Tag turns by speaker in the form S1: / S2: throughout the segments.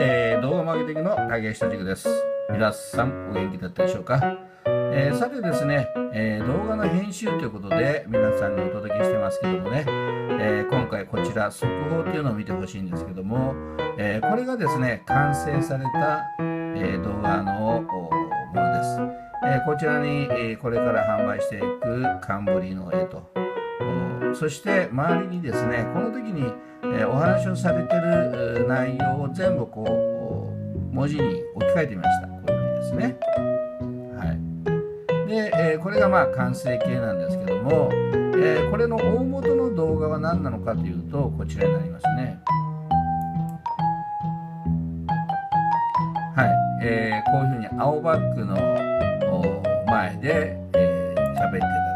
S1: えー、動画マーケティングの竹下塾です。皆さんお元気だったでしょうか、えー、さてですね、えー、動画の編集ということで皆さんにお届けしてますけどもね、え今回こちら速報っていうのを見てほしいんですけども、えこれがですね、完成された、え動画のものです。えこちらに、えこれから販売していくカンブリの絵と、そして周りにですね、この時に、えお話をされてる内容を全部こう文字に置き換えてみました。こういうふうにですね。はい。で、えこれがまあ完成形なんですけども、えこれの大元の動画は何なのかというとこちらになりますね。はい、えー、こういうふうに青バックの前で喋、えー、ってた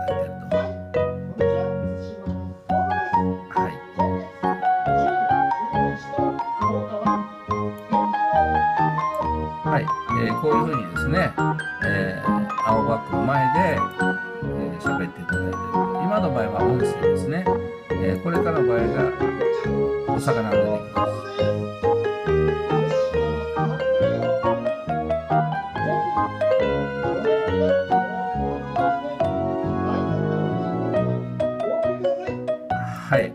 S1: だい。えー、こういうふうにですね、えー、青バックの前で喋、えー、っていただいて今の場合は音声ですね、えー、これからの場合がお魚が出てきます。はい、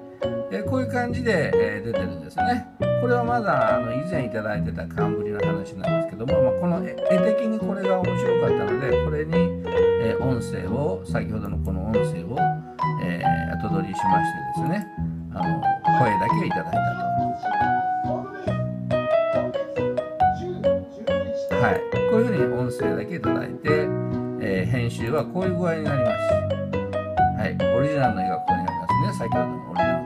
S1: えー、こういう感じで、えー、出てるんですね。これはまだあの以前いただいてた寒ぶりの話なんですけども、まあ、この絵的にこれが面白かったのでこれに、えー、音声を先ほどのこの音声を、えー、後取りしましてですねあの声だけをいただいたと。はい、こういうふうに音声だけいただいて、えー、編集はこういう具合になります。はい、オリジナルの絵がここになりますね。先ほどのオリジナル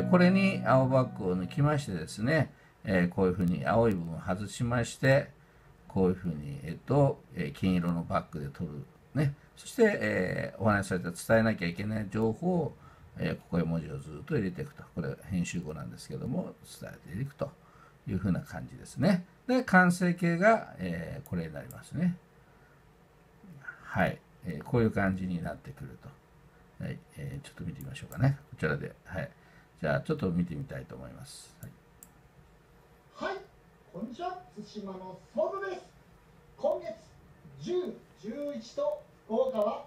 S1: えこれに青バッグを抜きましてですね、えこういうふうに青い部分を外しましてこういうふうに、えっとえ金色のバッグで取る、ね、そして、えお話しされた伝えなきゃいけない情報を、えここへ文字をずっと入れていくと。これ編集後なんですけども伝えていくというふうな感じですね。で完成形が、えこれになりますね。はい、えこういう感じになってくると、はい。え、ちょっと見てみましょうかね。こちらで。はい。じゃあちょっと見てみたいと思います。
S2: はい、はい、こんにちは、対馬のソウルです。今月10、11と福岡は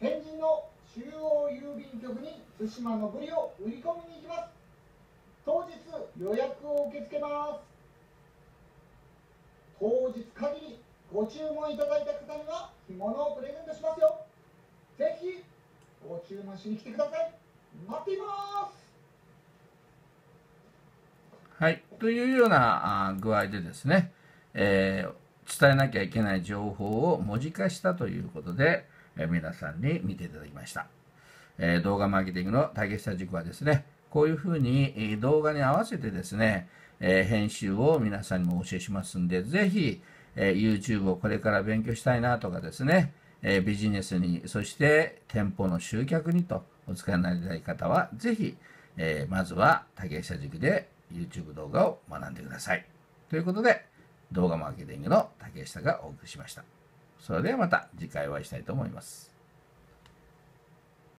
S2: 天神の中央郵便局に対馬のブリを売り込みに行きます。当日予約を受け付けます。当日限りご注文いただいた方には干物をプレゼントしますよ。ぜひご注文しに来てください。待っています。
S1: はい。というような具合でですね、えー、伝えなきゃいけない情報を文字化したということで、えー、皆さんに見ていただきました。えー、動画マーケティングの竹下塾はですね、こういうふうに動画に合わせてですね、え編集を皆さんにもお教えしますんで、ぜひ、え YouTube をこれから勉強したいなとかですね、えビジネスに、そして店舗の集客にとお使いになりたい方は、ぜひ、えまずは竹下塾で YouTube 動画を学んでください。ということで、動画マーケティングの竹下がお送りしました。それではまた次回お会いしたいと思います。